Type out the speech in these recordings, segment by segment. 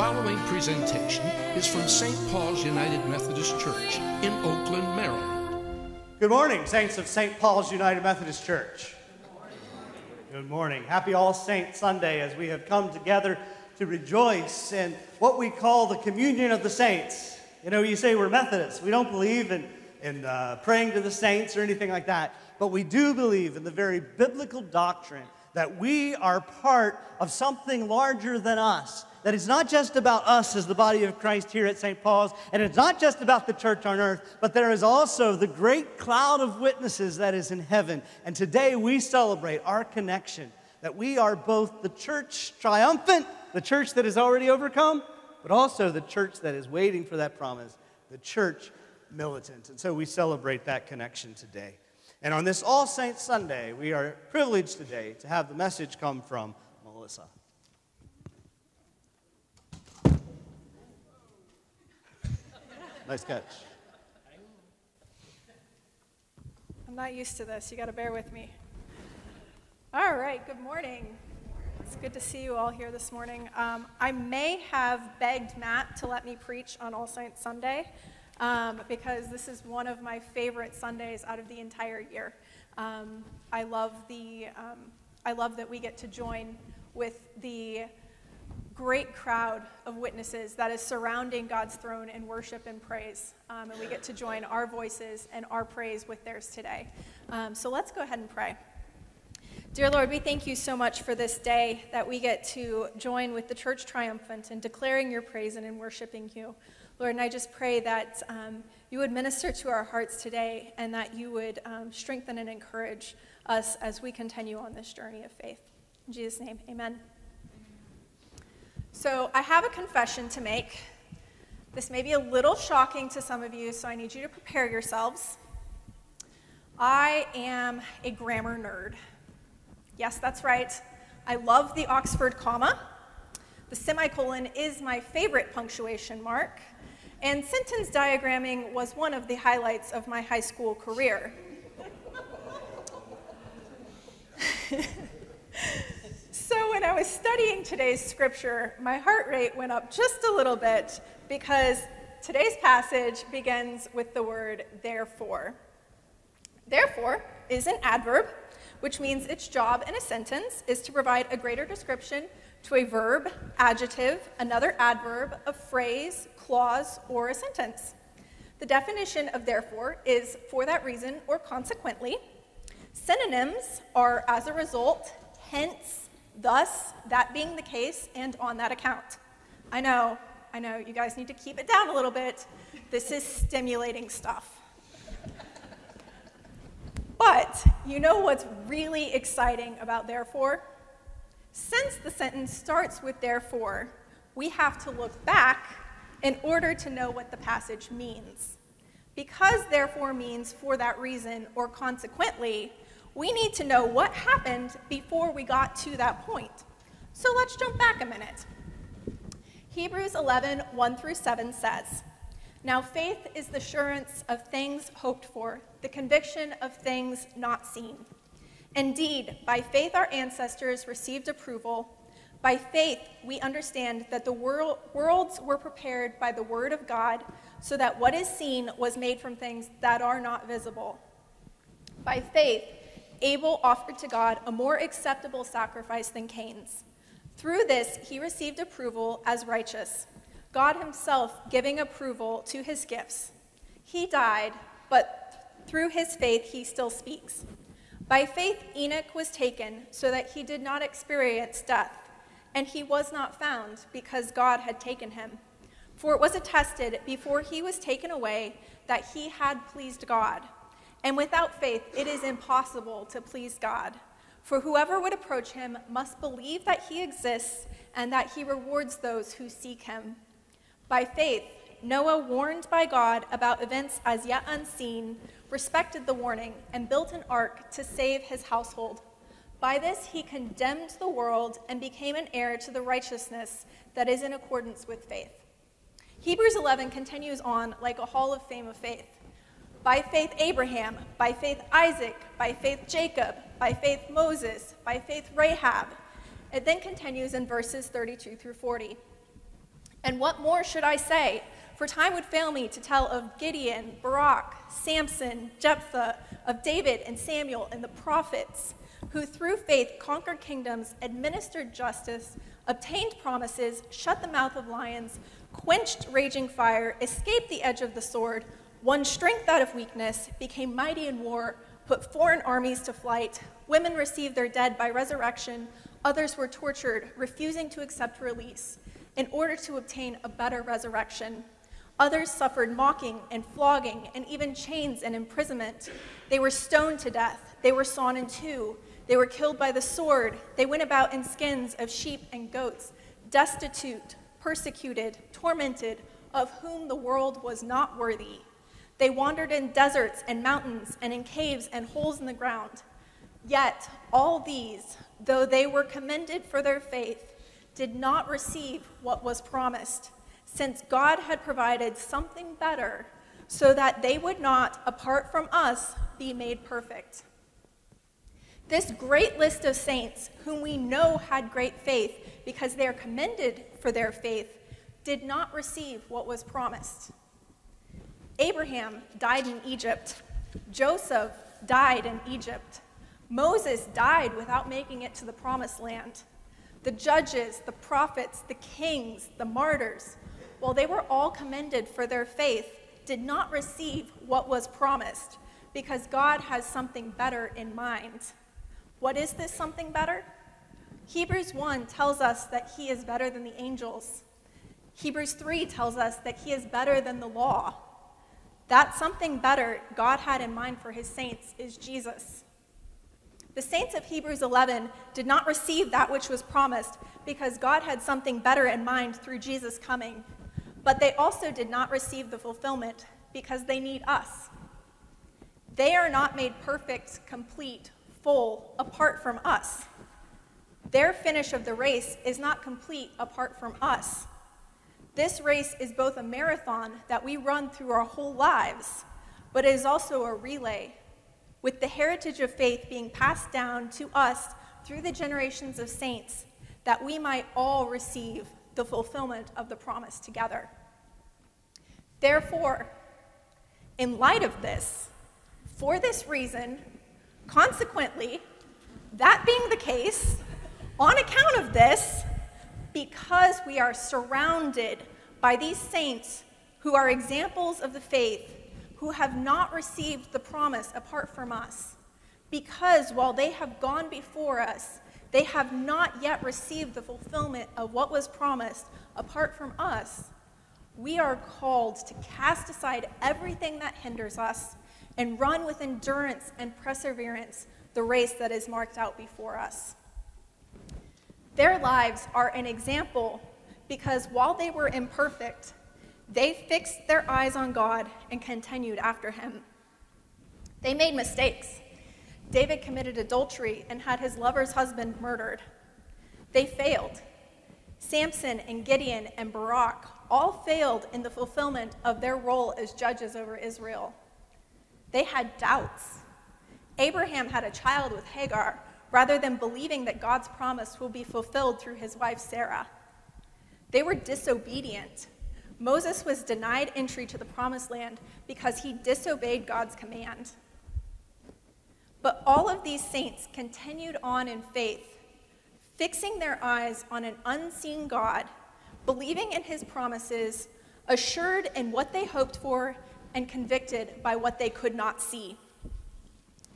following presentation is from St. Paul's United Methodist Church in Oakland, Maryland. Good morning, saints of St. Paul's United Methodist Church. Good morning. Happy All Saints Sunday as we have come together to rejoice in what we call the communion of the saints. You know, you say we're Methodists. We don't believe in, in uh, praying to the saints or anything like that, but we do believe in the very biblical doctrine that we are part of something larger than us. That it's not just about us as the body of Christ here at St. Paul's, and it's not just about the church on earth, but there is also the great cloud of witnesses that is in heaven. And today we celebrate our connection that we are both the church triumphant, the church that has already overcome, but also the church that is waiting for that promise, the church militant. And so we celebrate that connection today. And on this All Saints Sunday, we are privileged today to have the message come from Melissa. Nice catch. I'm not used to this. You got to bear with me. All right, good morning. It's good to see you all here this morning. Um, I may have begged Matt to let me preach on All Saints Sunday um, because this is one of my favorite Sundays out of the entire year. Um, I love the um, I love that we get to join with the great crowd of witnesses that is surrounding God's throne in worship and praise. Um, and we get to join our voices and our praise with theirs today. Um, so let's go ahead and pray. Dear Lord, we thank you so much for this day that we get to join with the church triumphant in declaring your praise and in worshiping you. Lord, and I just pray that um, you would minister to our hearts today and that you would um, strengthen and encourage us as we continue on this journey of faith. In Jesus' name, amen. So, I have a confession to make. This may be a little shocking to some of you, so I need you to prepare yourselves. I am a grammar nerd. Yes, that's right. I love the Oxford comma. The semicolon is my favorite punctuation mark. And sentence diagramming was one of the highlights of my high school career. when I was studying today's scripture, my heart rate went up just a little bit because today's passage begins with the word therefore. Therefore is an adverb, which means its job in a sentence is to provide a greater description to a verb, adjective, another adverb, a phrase, clause, or a sentence. The definition of therefore is for that reason or consequently. Synonyms are as a result, hence, thus, that being the case, and on that account. I know, I know, you guys need to keep it down a little bit. This is stimulating stuff. But you know what's really exciting about therefore? Since the sentence starts with therefore, we have to look back in order to know what the passage means. Because therefore means for that reason or consequently, we need to know what happened before we got to that point. So let's jump back a minute. Hebrews 11, 1 through 7 says, Now faith is the assurance of things hoped for, the conviction of things not seen. Indeed, by faith our ancestors received approval. By faith we understand that the world, worlds were prepared by the word of God, so that what is seen was made from things that are not visible. By faith, Abel offered to God a more acceptable sacrifice than Cain's. Through this, he received approval as righteous, God himself giving approval to his gifts. He died, but through his faith, he still speaks. By faith, Enoch was taken so that he did not experience death, and he was not found because God had taken him. For it was attested before he was taken away that he had pleased God. And without faith, it is impossible to please God. For whoever would approach him must believe that he exists and that he rewards those who seek him. By faith, Noah, warned by God about events as yet unseen, respected the warning and built an ark to save his household. By this he condemned the world and became an heir to the righteousness that is in accordance with faith. Hebrews 11 continues on like a hall of fame of faith. By faith, Abraham, by faith, Isaac, by faith, Jacob, by faith, Moses, by faith, Rahab. It then continues in verses 32 through 40. And what more should I say? For time would fail me to tell of Gideon, Barak, Samson, Jephthah, of David and Samuel and the prophets, who through faith conquered kingdoms, administered justice, obtained promises, shut the mouth of lions, quenched raging fire, escaped the edge of the sword, won strength out of weakness, became mighty in war, put foreign armies to flight. Women received their dead by resurrection, others were tortured, refusing to accept release in order to obtain a better resurrection. Others suffered mocking and flogging and even chains and imprisonment. They were stoned to death. They were sawn in two. They were killed by the sword. They went about in skins of sheep and goats, destitute, persecuted, tormented, of whom the world was not worthy. They wandered in deserts and mountains and in caves and holes in the ground. Yet all these, though they were commended for their faith, did not receive what was promised, since God had provided something better so that they would not, apart from us, be made perfect. This great list of saints, whom we know had great faith because they are commended for their faith, did not receive what was promised. Abraham died in Egypt. Joseph died in Egypt. Moses died without making it to the promised land. The judges, the prophets, the kings, the martyrs, while they were all commended for their faith, did not receive what was promised because God has something better in mind. What is this something better? Hebrews 1 tells us that he is better than the angels. Hebrews 3 tells us that he is better than the law. That something better God had in mind for his saints is Jesus. The saints of Hebrews 11 did not receive that which was promised because God had something better in mind through Jesus coming. But they also did not receive the fulfillment because they need us. They are not made perfect, complete, full apart from us. Their finish of the race is not complete apart from us. This race is both a marathon that we run through our whole lives, but it is also a relay, with the heritage of faith being passed down to us through the generations of saints, that we might all receive the fulfillment of the promise together. Therefore, in light of this, for this reason, consequently, that being the case, on account of this, because we are surrounded by these saints who are examples of the faith, who have not received the promise apart from us, because while they have gone before us, they have not yet received the fulfillment of what was promised apart from us, we are called to cast aside everything that hinders us and run with endurance and perseverance the race that is marked out before us. Their lives are an example because while they were imperfect, they fixed their eyes on God and continued after him. They made mistakes. David committed adultery and had his lover's husband murdered. They failed. Samson and Gideon and Barak all failed in the fulfillment of their role as judges over Israel. They had doubts. Abraham had a child with Hagar rather than believing that God's promise will be fulfilled through his wife Sarah. They were disobedient. Moses was denied entry to the promised land because he disobeyed God's command. But all of these saints continued on in faith, fixing their eyes on an unseen God, believing in his promises, assured in what they hoped for, and convicted by what they could not see.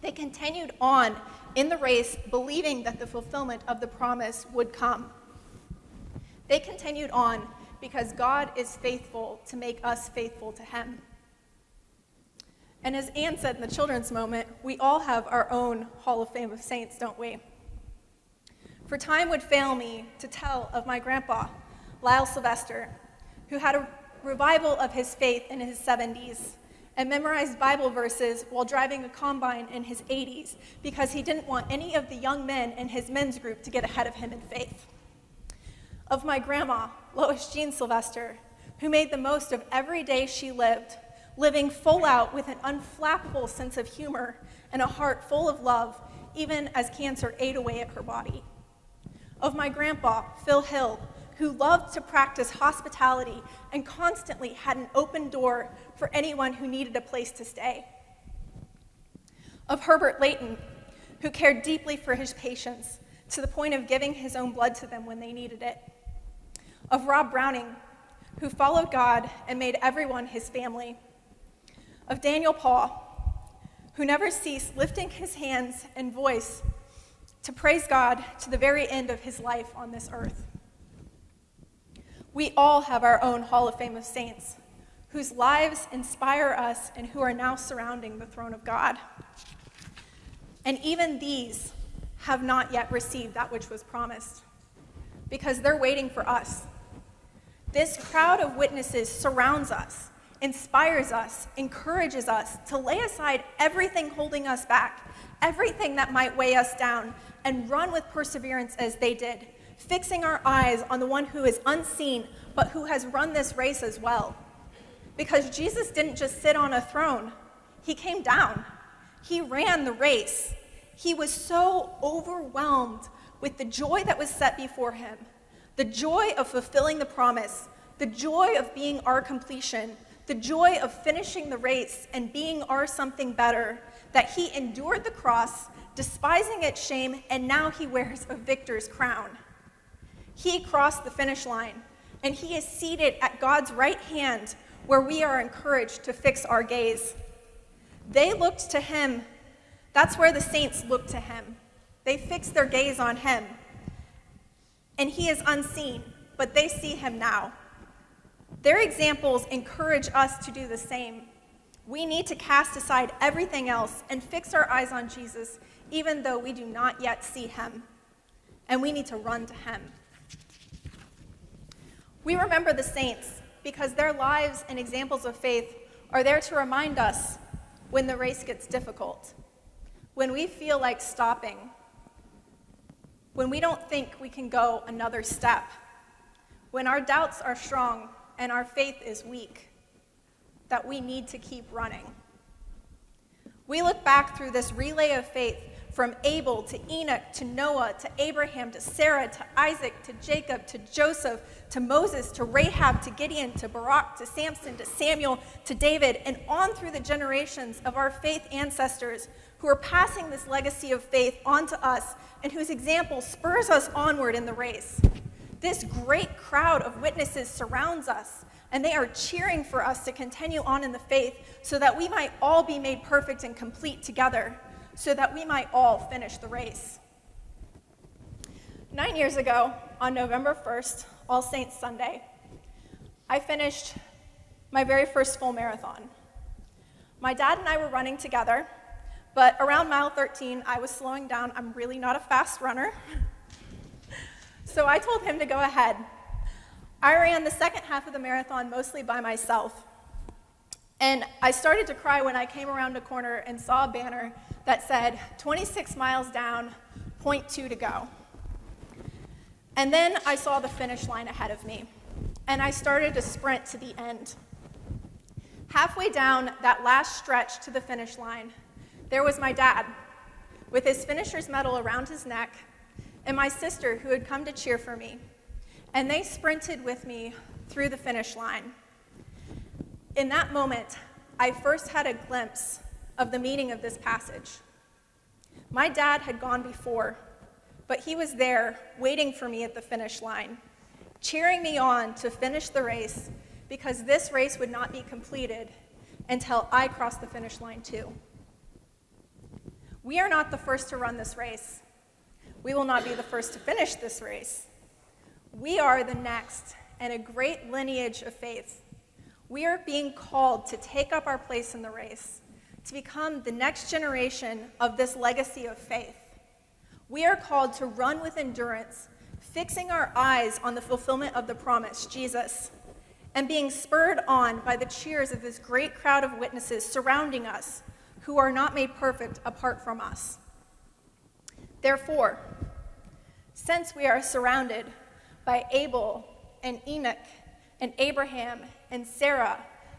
They continued on in the race, believing that the fulfillment of the promise would come. They continued on because God is faithful to make us faithful to Him. And as Anne said in the children's moment, we all have our own Hall of Fame of Saints, don't we? For time would fail me to tell of my grandpa, Lyle Sylvester, who had a revival of his faith in his 70s and memorized Bible verses while driving a combine in his 80s because he didn't want any of the young men in his men's group to get ahead of him in faith. Of my grandma, Lois Jean Sylvester, who made the most of every day she lived, living full out with an unflappable sense of humor and a heart full of love, even as cancer ate away at her body. Of my grandpa, Phil Hill, who loved to practice hospitality and constantly had an open door for anyone who needed a place to stay. Of Herbert Layton, who cared deeply for his patients to the point of giving his own blood to them when they needed it. Of Rob Browning, who followed God and made everyone his family. Of Daniel Paul, who never ceased lifting his hands and voice to praise God to the very end of his life on this earth. We all have our own Hall of Fame of saints whose lives inspire us and who are now surrounding the throne of God. And even these have not yet received that which was promised because they're waiting for us. This crowd of witnesses surrounds us, inspires us, encourages us to lay aside everything holding us back, everything that might weigh us down, and run with perseverance as they did fixing our eyes on the one who is unseen, but who has run this race as well. Because Jesus didn't just sit on a throne, he came down. He ran the race. He was so overwhelmed with the joy that was set before him, the joy of fulfilling the promise, the joy of being our completion, the joy of finishing the race and being our something better, that he endured the cross, despising its shame, and now he wears a victor's crown. He crossed the finish line, and he is seated at God's right hand where we are encouraged to fix our gaze. They looked to him. That's where the saints look to him. They fix their gaze on him. And he is unseen, but they see him now. Their examples encourage us to do the same. We need to cast aside everything else and fix our eyes on Jesus, even though we do not yet see him. And we need to run to him. We remember the saints because their lives and examples of faith are there to remind us when the race gets difficult, when we feel like stopping, when we don't think we can go another step, when our doubts are strong and our faith is weak, that we need to keep running. We look back through this relay of faith from Abel to Enoch to Noah to Abraham to Sarah to Isaac to Jacob to Joseph to Moses to Rahab to Gideon to Barak to Samson to Samuel to David and on through the generations of our faith ancestors who are passing this legacy of faith on to us and whose example spurs us onward in the race. This great crowd of witnesses surrounds us and they are cheering for us to continue on in the faith so that we might all be made perfect and complete together so that we might all finish the race. Nine years ago, on November 1st, All Saints Sunday, I finished my very first full marathon. My dad and I were running together, but around mile 13, I was slowing down. I'm really not a fast runner. so I told him to go ahead. I ran the second half of the marathon mostly by myself. And I started to cry when I came around a corner and saw a banner that said 26 miles down, point two to go. And then I saw the finish line ahead of me, and I started to sprint to the end. Halfway down that last stretch to the finish line, there was my dad with his finisher's medal around his neck, and my sister who had come to cheer for me. And they sprinted with me through the finish line. In that moment, I first had a glimpse of the meaning of this passage. My dad had gone before, but he was there waiting for me at the finish line, cheering me on to finish the race because this race would not be completed until I crossed the finish line too. We are not the first to run this race. We will not be the first to finish this race. We are the next and a great lineage of faith. We are being called to take up our place in the race to become the next generation of this legacy of faith. We are called to run with endurance, fixing our eyes on the fulfillment of the promise, Jesus, and being spurred on by the cheers of this great crowd of witnesses surrounding us who are not made perfect apart from us. Therefore, since we are surrounded by Abel and Enoch and Abraham and Sarah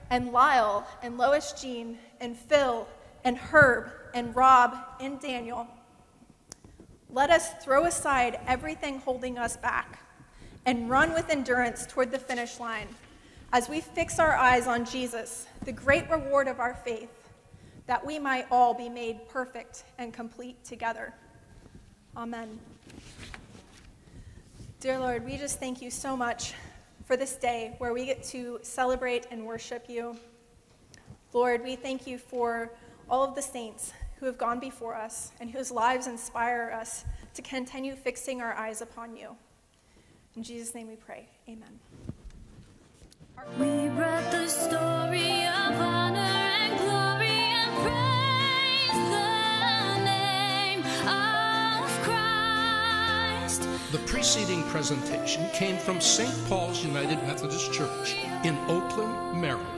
and Lyle and Lois Jean and Phil and Herb and Rob and Daniel. Let us throw aside everything holding us back and run with endurance toward the finish line as we fix our eyes on Jesus, the great reward of our faith, that we might all be made perfect and complete together. Amen. Dear Lord, we just thank you so much for this day where we get to celebrate and worship you. Lord, we thank you for all of the saints who have gone before us and whose lives inspire us to continue fixing our eyes upon you. In Jesus' name we pray. Amen. We brought the story of honor and glory and praise the name of Christ. The preceding presentation came from St. Paul's United Methodist Church in Oakland, Maryland.